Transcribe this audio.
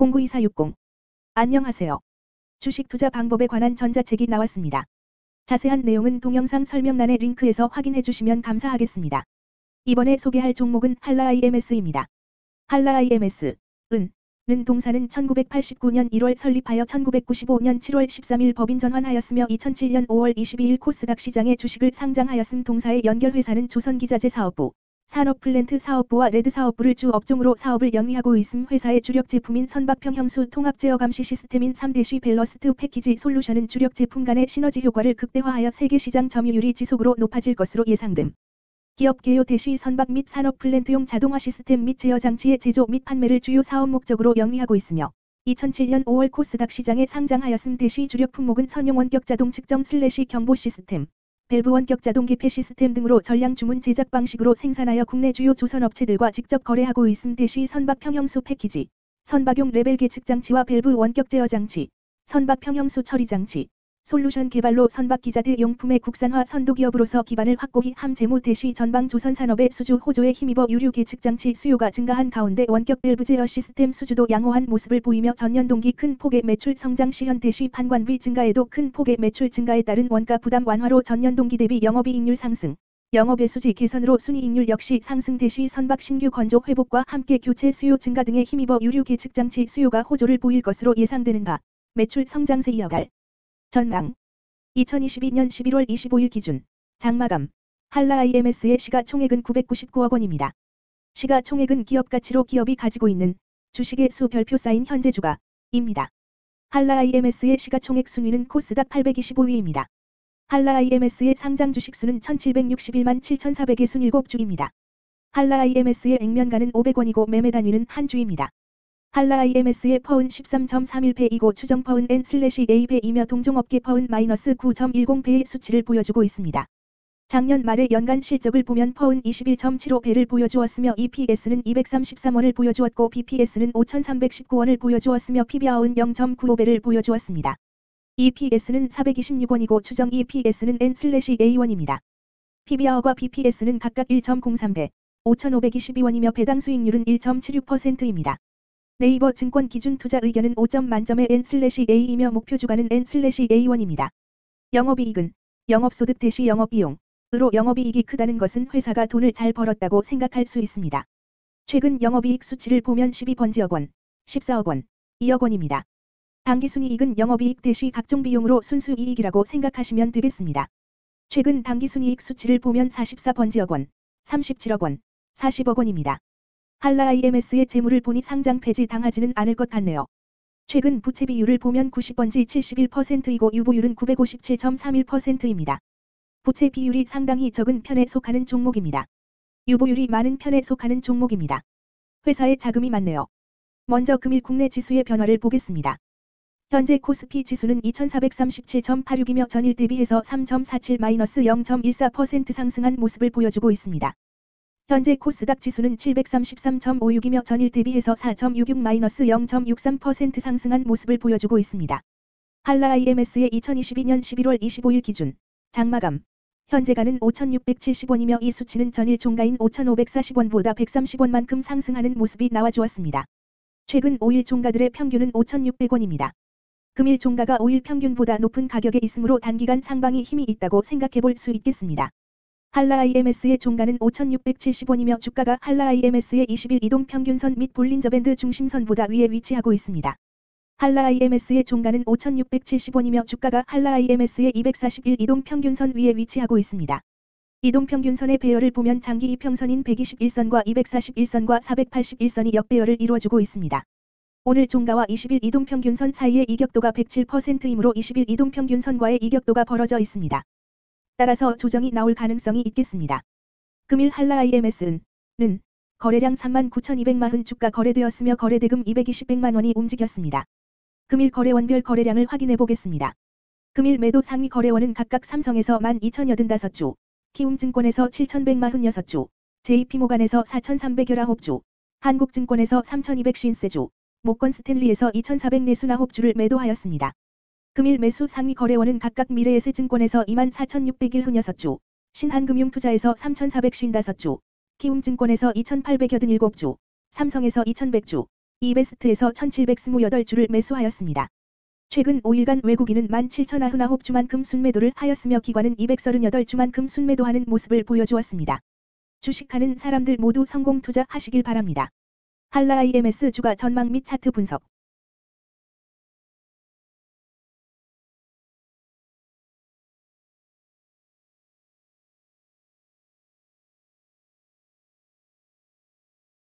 092460. 안녕하세요. 주식 투자 방법에 관한 전자책이 나왔습니다. 자세한 내용은 동영상 설명란의 링크에서 확인해 주시면 감사하겠습니다. 이번에 소개할 종목은 한라IMS입니다. 한라IMS, 은, 는 동사는 1989년 1월 설립하여 1995년 7월 13일 법인 전환하였으며 2007년 5월 22일 코스닥 시장에 주식을 상장하였음 동사의 연결회사는 조선기자재 사업부, 산업플랜트 사업부와 LED 사업부를 주 업종으로 사업을 영위하고 있음 회사의 주력 제품인 선박평형수 통합제어 감시 시스템인 3대쉬 밸러스트 패키지 솔루션은 주력 제품 간의 시너지 효과를 극대화하여 세계 시장 점유율이 지속으로 높아질 것으로 예상됨. 기업 개요 대쉬 선박 및 산업 플랜트용 자동화 시스템 및 제어 장치의 제조 및 판매를 주요 사업 목적으로 영위하고 있으며 2007년 5월 코스닥 시장에 상장하였음 대쉬 주력 품목은 선용 원격 자동 측정 슬래시 경보 시스템, 밸브 원격 자동 개폐 시스템 등으로 전량 주문 제작 방식으로 생산하여 국내 주요 조선 업체들과 직접 거래하고 있음 대시 선박 평형수 패키지, 선박용 레벨 계측 장치와 밸브 원격 제어 장치, 선박 평형수 처리 장치, 솔루션 개발로 선박 기자재 용품의 국산화 선도기업으로서 기반을 확고히 함 재무 대시 전방 조선 산업의 수주 호조에 힘입어 유류 계측 장치 수요가 증가한 가운데 원격 밸브 제어 시스템 수주도 양호한 모습을 보이며 전년 동기 큰 폭의 매출 성장 시현 대시 판관비 증가에도 큰 폭의 매출 증가에 따른 원가 부담 완화로 전년 동기 대비 영업이익률 상승, 영업외수지 개선으로 순이익률 역시 상승 대시 선박 신규 건조 회복과 함께 교체 수요 증가 등에 힘입어 유류 계측 장치 수요가 호조를 보일 것으로 예상되는 바 매출 성장세 이어갈 전망 2022년 11월 25일 기준 장마감 한라IMS의 시가총액은 999억 원입니다. 시가총액은 기업가치로 기업이 가지고 있는 주식의 수 별표 쌓인 현재 주가입니다. 한라IMS의 시가총액 순위는 코스닥 825위입니다. 한라IMS의 상장 주식 수는 1761만 7400의 순 7주입니다. 한라IMS의 액면가는 500원이고 매매 단위는 한 주입니다. 한라IMS의 퍼은 13.31배이고 추정 퍼은 N/A배이며 동종업계 퍼은 마이너스 9.10배의 수치를 보여주고 있습니다. 작년 말의 연간 실적을 보면 퍼은 21.75배를 보여주었으며 EPS는 233원을 보여주었고 BPS는 5,319원을 보여주었으며 PBR은 0.95배를 보여주었습니다. EPS는 426원이고 추정 EPS는 N/A1입니다. PBR과 BPS는 각각 1.03배, 5,522원이며 배당 수익률은 1.76%입니다. 네이버 증권 기준 투자 의견은 5점 만점의 N/A이며 목표 주가는 N/A1입니다. 영업이익은 영업소득 대시 영업비용, 으로 영업이익이 크다는 것은 회사가 돈을 잘 벌었다고 생각할 수 있습니다. 최근 영업이익 수치를 보면 12번지억 원, 14억 원, 2억 원입니다. 당기순이익은 영업이익 대시 각종 비용으로 순수이익이라고 생각하시면 되겠습니다. 최근 당기순이익 수치를 보면 44번지억 원, 37억 원, 40억 원입니다. 한라IMS의 재물을 보니 상장 폐지 당하지는 않을 것 같네요. 최근 부채 비율을 보면 90번지 71%이고 유보율은 957.31%입니다. 부채 비율이 상당히 적은 편에 속하는 종목입니다. 유보율이 많은 편에 속하는 종목입니다. 회사에 자금이 많네요. 먼저 금일 국내 지수의 변화를 보겠습니다. 현재 코스피 지수는 2437.86이며 전일 대비해서 3.47-0.14% 상승한 모습을 보여주고 있습니다. 현재 코스닥 지수는 733.56이며 전일 대비해서 4.66-0.63% 상승한 모습을 보여주고 있습니다. 한라IMS의 2022년 11월 25일 기준 장마감 현재가는 5,670원이며 이 수치는 전일 종가인 5,540원보다 130원만큼 상승하는 모습이 나와주었습니다. 최근 5일 종가들의 평균은 5,600원입니다. 금일 종가가 5일 평균보다 높은 가격에 있으므로 단기간 상방이 힘이 있다고 생각해 볼 수 있겠습니다. 한라IMS의 종가는 5,670원이며 주가가 한라IMS의 20일 이동 평균선 및 볼린저밴드 중심선보다 위에 위치하고 있습니다. 한라IMS의 종가는 5,670원이며 주가가 한라IMS의 241 이동 평균선 위에 위치하고 있습니다. 이동 평균선의 배열을 보면 장기 이평선인 121선과 241선과 481선이 역배열을 이루어주고 있습니다. 오늘 종가와 20일 이동 평균선 사이의 이격도가 107%이므로 20일 이동 평균선과의 이격도가 벌어져 있습니다. 따라서 조정이 나올 가능성이 있겠습니다. 금일 한라IMS는 거래량 39,200만원 주가 거래되었으며 거래대금 220백만 원이 움직였습니다. 금일 거래원별 거래량을 확인해 보겠습니다. 금일 매도 상위 거래원은 각각 삼성에서 12,085주, 키움증권에서 7,146주, JP모간에서 4,319주, 한국증권에서 3,250주, 모건 스탠리에서 2,449주를 매도하였습니다. 금일 매수 상위 거래원은 각각 미래에셋증권에서 24,601흔6주, 신한금융투자에서 3,455주, 키움증권에서 2,887주, 삼성에서 2,100주, 이베스트에서 1728주를 매수하였습니다. 최근 5일간 외국인은 17,099주만큼 순매도를 하였으며 기관은 238주만큼 순매도하는 모습을 보여주었습니다. 주식하는 사람들 모두 성공 투자하시길 바랍니다. 한라 IMS 주가 전망 및 차트 분석